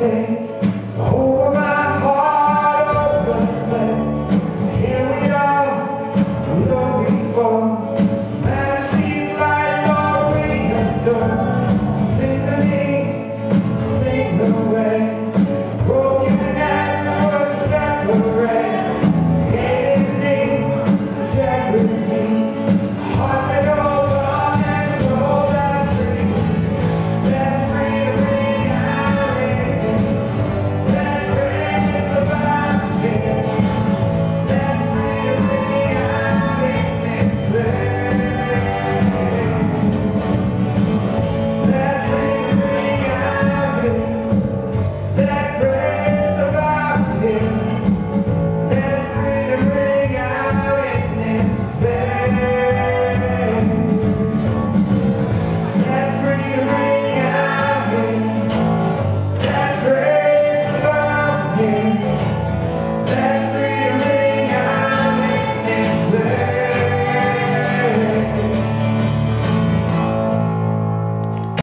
take